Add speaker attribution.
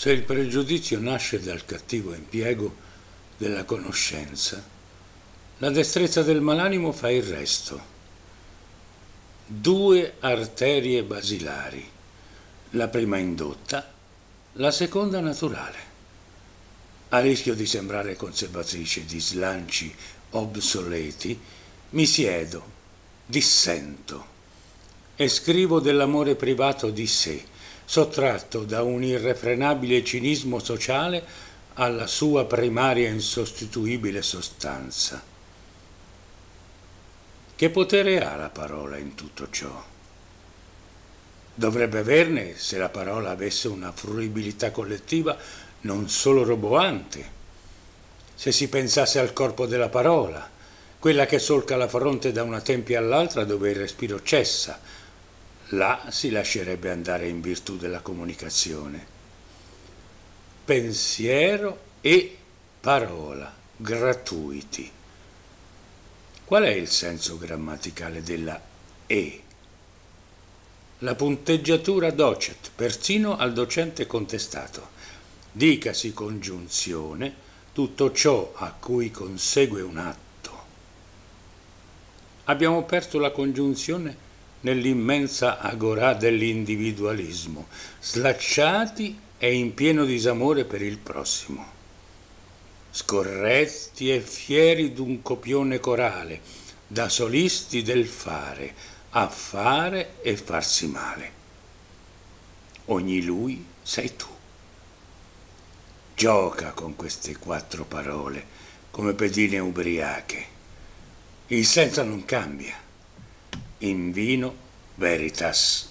Speaker 1: Se il pregiudizio nasce dal cattivo impiego della conoscenza, la destrezza del malanimo fa il resto. Due arterie basilari, la prima indotta, la seconda naturale. A rischio di sembrare conservatrice di slanci obsoleti, mi siedo, dissento e scrivo dell'amore privato di sé, sottratto da un irrefrenabile cinismo sociale alla sua primaria insostituibile sostanza. Che potere ha la parola in tutto ciò? Dovrebbe averne se la parola avesse una fruibilità collettiva non solo roboante. Se si pensasse al corpo della parola, quella che solca la fronte da una tempia all'altra dove il respiro cessa, là si lascerebbe andare in virtù della comunicazione. Pensiero e parola gratuiti. Qual è il senso grammaticale della E? La punteggiatura docet, persino al docente contestato. Dicasi congiunzione tutto ciò a cui consegue un atto. Abbiamo perso la congiunzione nell'immensa agorà dell'individualismo, slacciati e in pieno disamore per il prossimo scorretti e fieri d'un copione corale, da solisti del fare, a fare e farsi male. Ogni lui sei tu. Gioca con queste quattro parole come pedine ubriache. Il senso non cambia. In vino veritas.